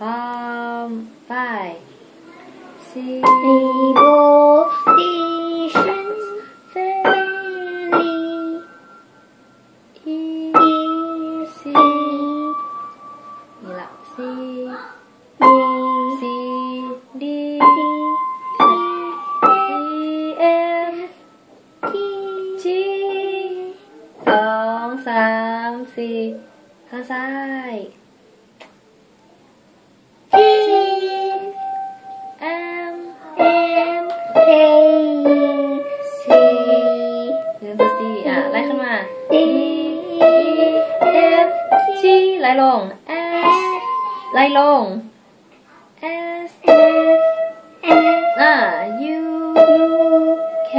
พร้อมไป C Negotiations fairly E easy. นี่ละ C C D E F G สองสามสี่ข้างซ้าย ตัว C อะไล่ขึ้นมา E F G ไล่ลง S ไล่ลง S อ่า U K